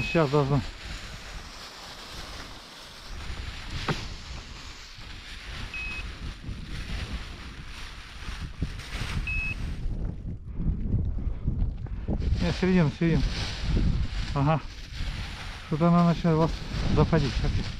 Вот сейчас должно. Нет, середина, середина. Ага. Что-то она начинает вас заходить. опять.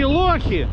Лохи,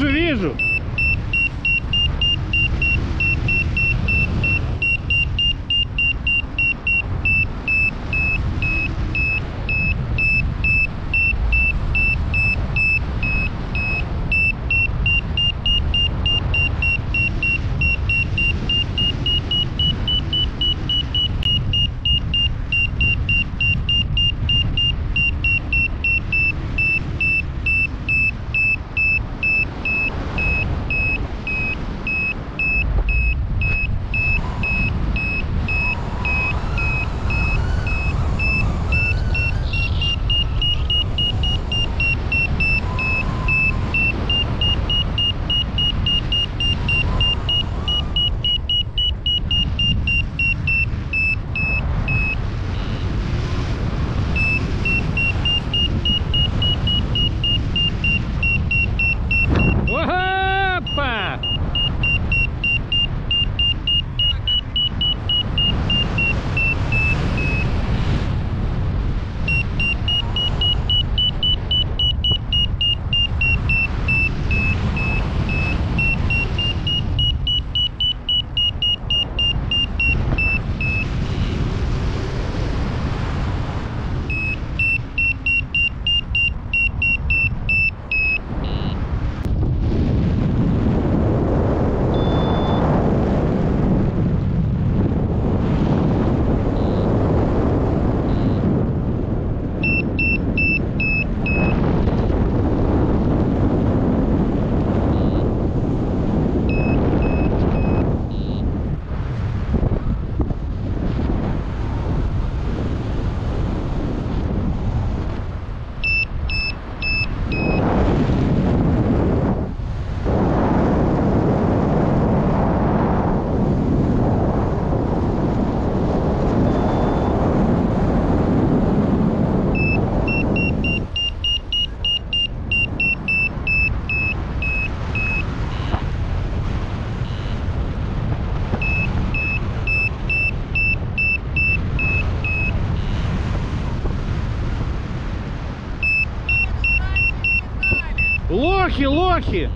prejuízo. Лохи, лохи!